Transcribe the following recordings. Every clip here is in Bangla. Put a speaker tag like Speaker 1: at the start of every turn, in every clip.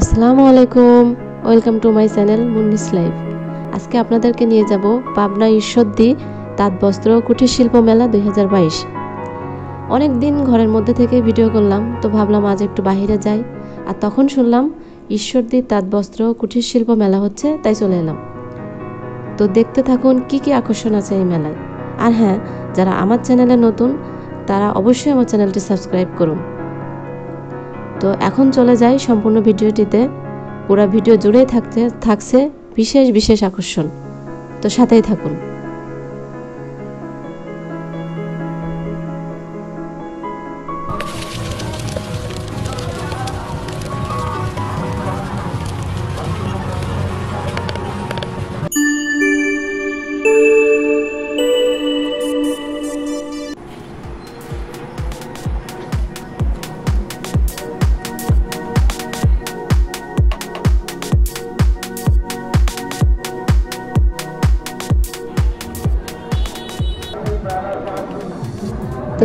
Speaker 1: আসসালামু আলাইকুম। Welcome to my channel Munni's life আজকে আপনাদেরকে নিয়ে যাব পাবনা ঈশ্বরদী তাঁত বস্ত্র কুটির শিল্প মেলা দুই হাজার বাইশ। অনেক দিন ঘরের মধ্যে থেকে ভিডিও করলাম, তো ভাবলাম আজ একটু বাহিরে যাই। আর তখন শুনলাম ঈশ্বরদী তাঁত বস্ত্র কুটির শিল্প মেলা হচ্ছে, তাই চলে এলাম। তো দেখতে থাকুন কি কি আকর্ষণ আছে এই মেলায়। আর হ্যাঁ যারা আমার চ্যানেলে নতুন, তারা অবশ্যই আমার চ্যানেলটি সাবস্ক্রাইব করুন। তো এখন চলে যাই সম্পূর্ণ ভিডিওটিতে। পুরো ভিডিও জুড়েই থাকতে থাকছে বিশেষ বিশেষ আকর্ষণ। তো সাথেই থাকুন।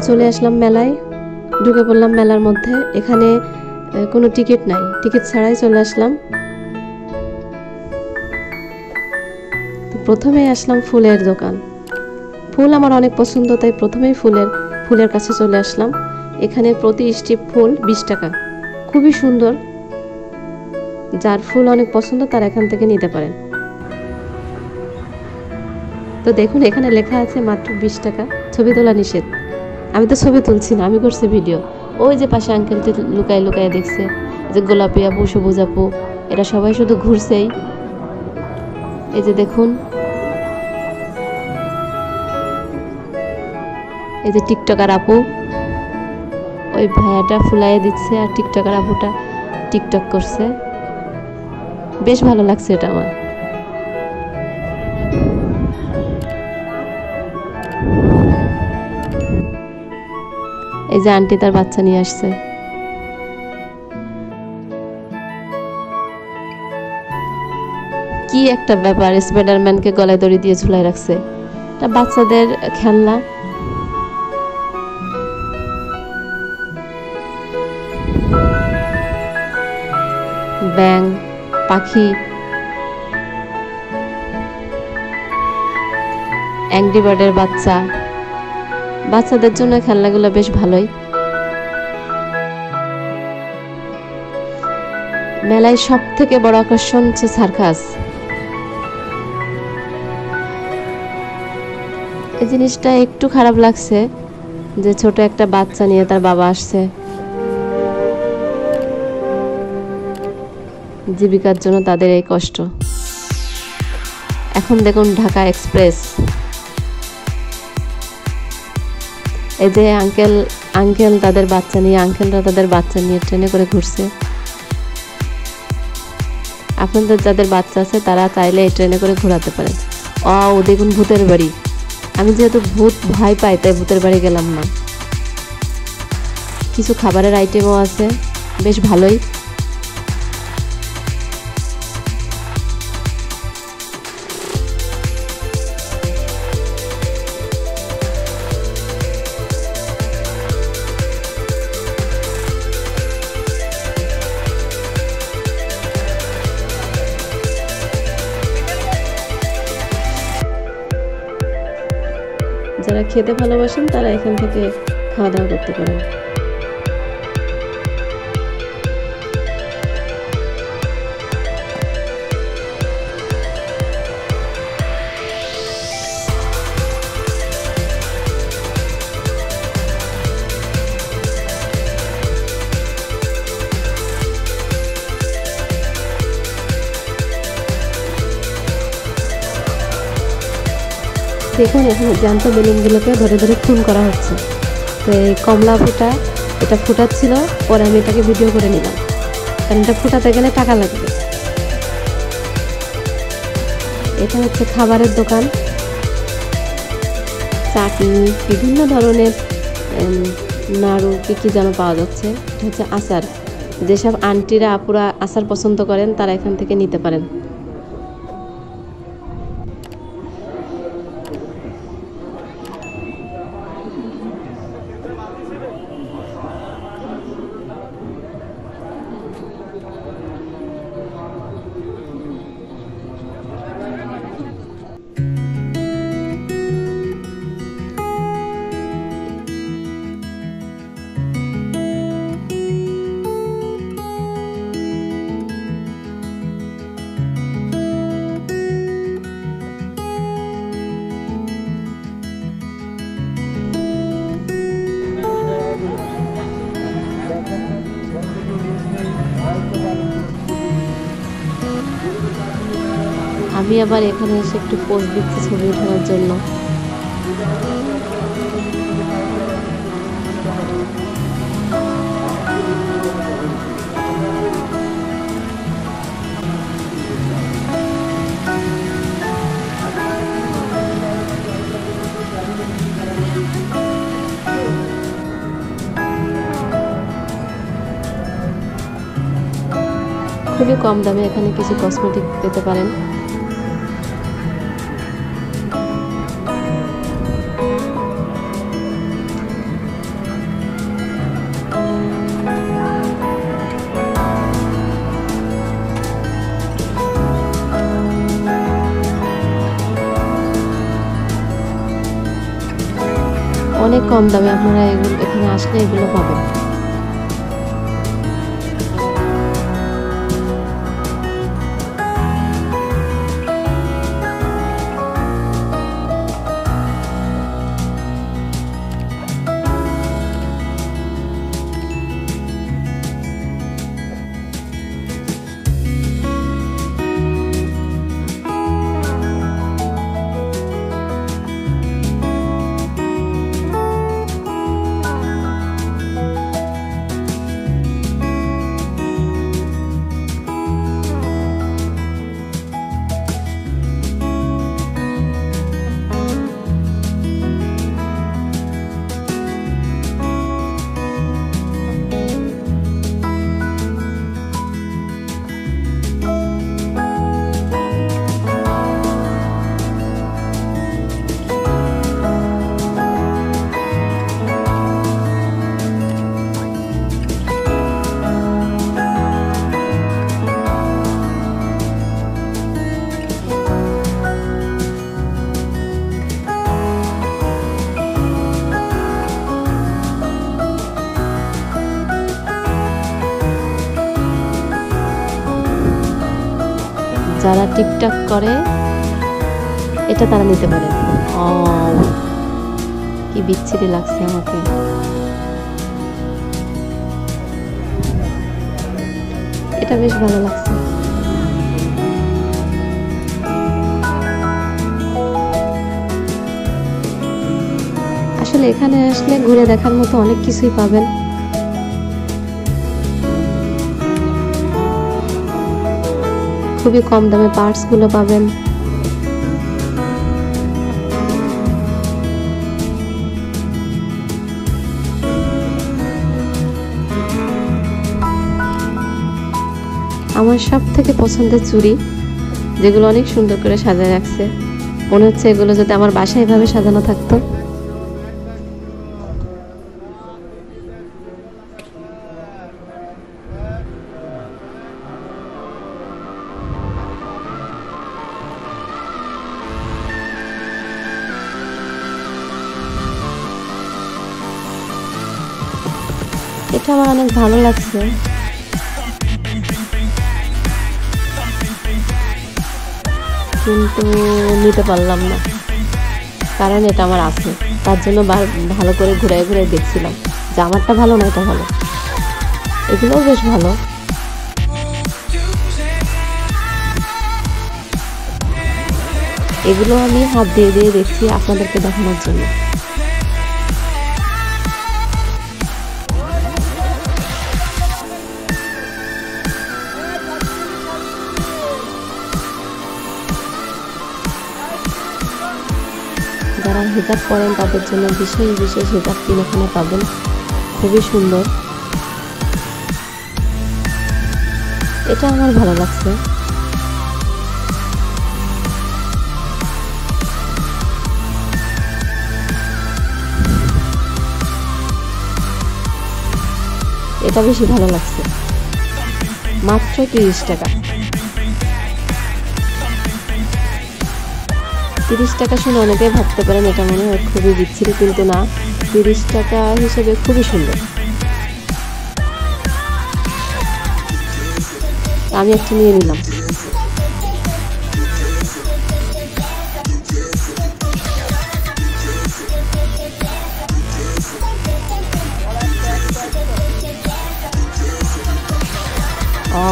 Speaker 1: চলে আসলাম মেলায়। ঢুকে পড়লাম মেলার মধ্যে। এখানে কোনো টিকিট নাই। টিকিট ছাড়াই চলে আসলাম। তো প্রথমেই আসলাম ফুলের দোকান। ফুল আমার অনেক পছন্দ, তাই প্রথমেই ফুলের ফুলের কাছে চলে আসলাম। এখানে প্রতি স্টিপ ফুল বিশ টাকা। খুবই সুন্দর। যার ফুল অনেক পছন্দ, তার এখান থেকে নিতে পারেন। তো দেখুন, এখানে লেখা আছে মাত্র বিশ টাকা। ছবি তোলা নিষেধ। আমি তো ছবি তুলছি না, আমি করছি ভিডিও। ওই যে পাশে আঙ্কেলটি লুকায় লুকায় দেখছে যে গোলাপি আপু, সবুজ আপু, এরা সবাই শুধু ঘুরছেই। এই যে দেখুন। এই যে টিকটকার আপু। ওই ভাইয়াটা ফুলাইয়ে দিচ্ছে আর টিকটকার আপুটা টিকটক করছে। বেশ ভালো লাগছে এটা আমার। যে আন্টি তার বাচ্চা নিয়ে আসছে। কি একটা ব্যাপার স্পাইডারম্যানকে গলায় দড়ি দিয়ে ঝুলাই রাখছে। এটা বাচ্চাদের খেলনা। ব্যাং পাখি। অ্যাংরি বার্ডের বাচ্চা। বাচ্চাদের জন্য খেলনাগুলো বেশ ভালোই। মেলায় সব থেকে বড় আকর্ষণ হচ্ছে সার্কাস। এই জিনিসটা একটু খারাপ লাগছে যে ছোট একটা বাচ্চা নিয়ে তার বাবা আসছে। জীবিকার জন্য তাদের এই কষ্ট। এখন দেখুন ঢাকা এক্সপ্রেস। যে আঙ্কেল আঙ্কেল তাদের বাচ্চা নিয়ে আঙ্কেলরা তাদের বাচ্চা নিয়ে ট্রেনে করে ঘুরছে। আপনাদের যাদের বাচ্চা আছে, তারা চাইলে এই ট্রেনে করে ঘোরাতে পারেন ও দেখুন ভূতের বাড়ি। আমি যেহেতু ভূত ভয় পাই, তাই ভূতের বাড়ি গেলাম না। কিছু খাবারের আইটেমও আছে। বেশ ভালোই। খেতে ভালোবাসেন তারা এখান থেকে খাওয়া দাওয়া করতে পারেন। দেখুন, এখানে জ্যান্ত বেলুনগুলোকে ধরে ধরে খুন করা হচ্ছে। তো এই কমলা ফুটা, এটা ফুটাচ্ছিল, পরে আমি এটাকে ভিডিও করে নিলাম। কারণ এটা ফুটাতে গেলে টাকা লাগবে। এটা হচ্ছে খাবারের দোকান। চাটনি, বিভিন্ন ধরনের নাড়ু, কী কী যেন পাওয়া যাচ্ছে। এটা হচ্ছে আচার। যেসব আন্টিরা আপুরা আচার পছন্দ করেন, তারা এখান থেকে নিতে পারেন। আমি আবার এখানে এসে একটু পোস্ট দিচ্ছি ছবি ওঠানোর জন্য। খুবই কম দামে এখানে কিছু কসমেটিক পেতে পারেন। অনেক কম দামে আপনারা এগুলো এখানে আসলে এগুলো পাবেন। যারা টিকটক করে, এটা তারা নিতে পারে। ও, কি বিচ্ছিরি লাগছে আমাকে। এটা বেশ ভালো লাগছে। আসলে এখানে আসলে ঘুরে দেখার মতো অনেক কিছুই পাবেন। খুবই কম দামে পার্টসগুলো পাবেন। আমার সব থেকে পছন্দের চুড়ি, যেগুলো অনেক সুন্দর করে সাজায় রাখছে। মনে হচ্ছে এগুলো যদি আমার বাসায় এভাবে সাজানো থাকতো। ভালো লাগছে। কিন্তু নিতে পারলাম না। কারণ এটা আমার আছে। তার জন্য ভালো করে ঘুরে ঘুরে দেখছিলাম। যে আমারটা ভালো না এটা ভালো? এগুলোও বেশ ভালো। এগুলো আমি হাত দিয়ে দিয়ে দেখছি আপনাদেরকে দেখানোর জন্য। যারা হিজাব পরেন তাদের জন্য বিশেষ বিশেষ হিজাব কিনে এখানে পাবেন। খুবই সুন্দর। এটা আমার ভালো লাগছে। এটা বেশি ভালো লাগছে। মাত্র তিরিশ টাকা। তিরিশ টাকা শুনে অনেকেই ভাবতে পারেন এটা মনে হয় খুবই বিচ্ছিরি, কিন্তু না, তিরিশ টাকা হিসেবে খুবই সুন্দর। আমি একটা নিয়ে নিলাম। ও,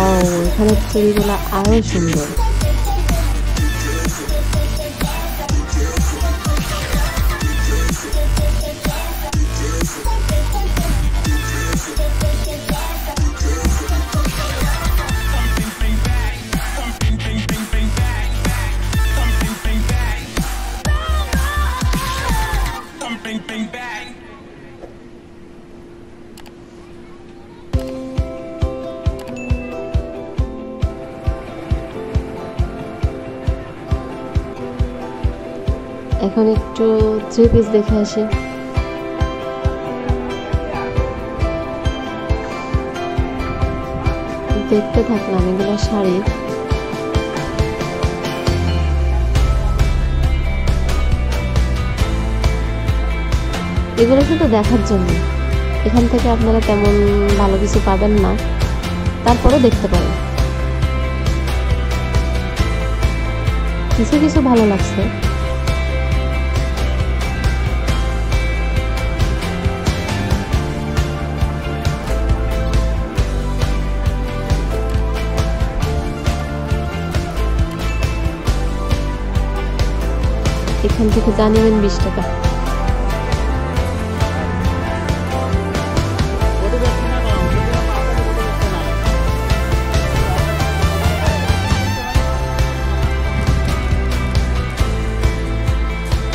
Speaker 1: এখানে চুড়িগুলো আরও সুন্দর। এখন একটু থ্রি পিস দেখে আসি। দেখতে থাকলাম এগুলো শাড়ি। এগুলো কিন্তু দেখার জন্য। এখান থেকে আপনারা তেমন ভালো কিছু পাবেন না। তারপরে দেখতে পারেন। কিছু কিছু ভালো লাগছে। এখান থেকে জানিবেন বিশ টাকা।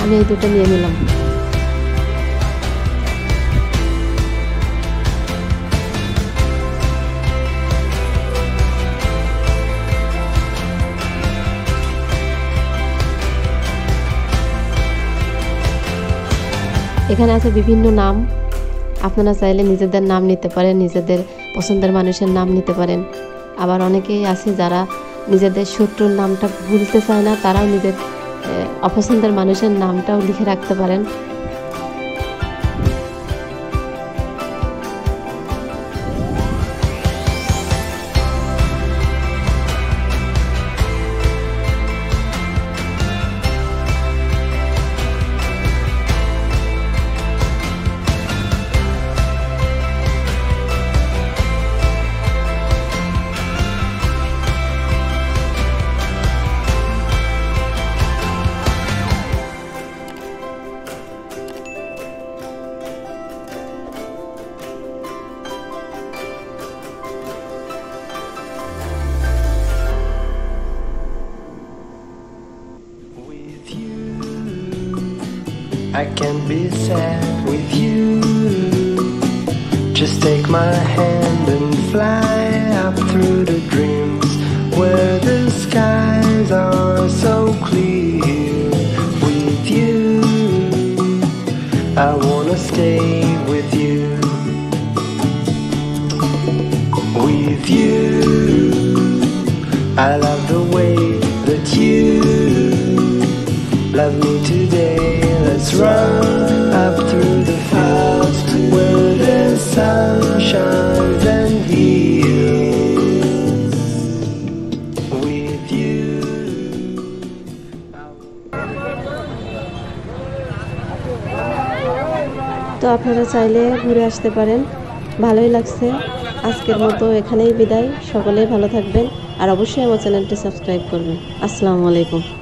Speaker 1: আমি এই দুটো নিয়ে নিলাম। এখানে আছে বিভিন্ন নাম। আপনারা চাইলে নিজেদের নাম নিতে পারেন, নিজেদের পছন্দের মানুষের নাম নিতে পারেন। আবার অনেকেই আছে যারা নিজেদের শত্রুর নামটা ভুলতে চায় না, তারাও নিজের অপছন্দের মানুষের নামটাও লিখে রাখতে পারেন।
Speaker 2: I can be sad with you. Just take my hand and fly up through the dreams where the skies are so clear. With you, I wanna stay with you. With you, I love the way that you love me today.
Speaker 1: তো আপনারা চাইলে ঘুরে আসতে পারেন। ভালোই লাগছে। আজকের মতো এখানেই বিদায়। সকলেই ভালো থাকবেন। আর অবশ্যই আমার চ্যানেলটি সাবস্ক্রাইব করবেন। আসসালামু আলাইকুম।